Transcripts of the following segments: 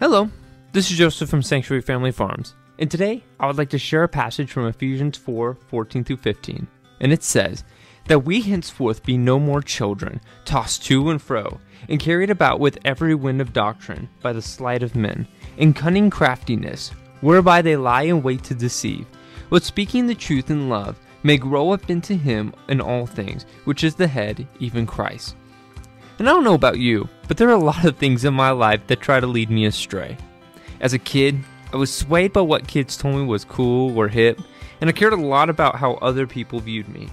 Hello, this is Joseph from Sanctuary Family Farms, and today I would like to share a passage from Ephesians 4 14 through 15. And it says, That we henceforth be no more children, tossed to and fro, and carried about with every wind of doctrine by the sleight of men, in cunning craftiness, whereby they lie in wait to deceive, but speaking the truth in love, may grow up into Him in all things, which is the head, even Christ. And I don't know about you, but there are a lot of things in my life that try to lead me astray. As a kid, I was swayed by what kids told me was cool or hip, and I cared a lot about how other people viewed me.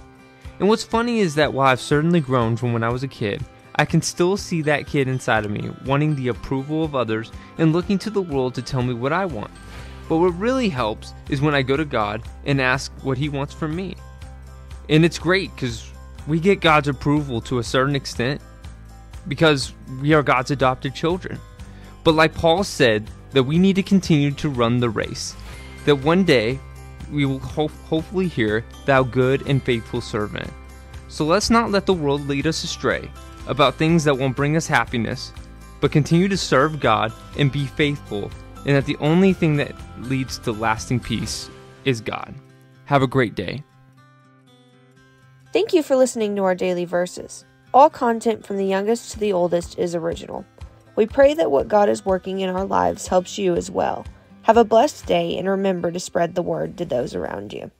And what's funny is that while I've certainly grown from when I was a kid, I can still see that kid inside of me, wanting the approval of others and looking to the world to tell me what I want. But what really helps is when I go to God and ask what He wants from me. And it's great because we get God's approval to a certain extent because we are God's adopted children. But like Paul said, that we need to continue to run the race. That one day we will ho- hopefully hear, Thou good and faithful servant. So let's not let the world lead us astray about things that won't bring us happiness, but continue to serve God and be faithful, and that the only thing that leads to lasting peace is God. Have a great day. Thank you for listening to our daily verses. All content from the youngest to the oldest is original. We pray that what God is working in our lives helps you as well. Have a blessed day and remember to spread the word to those around you.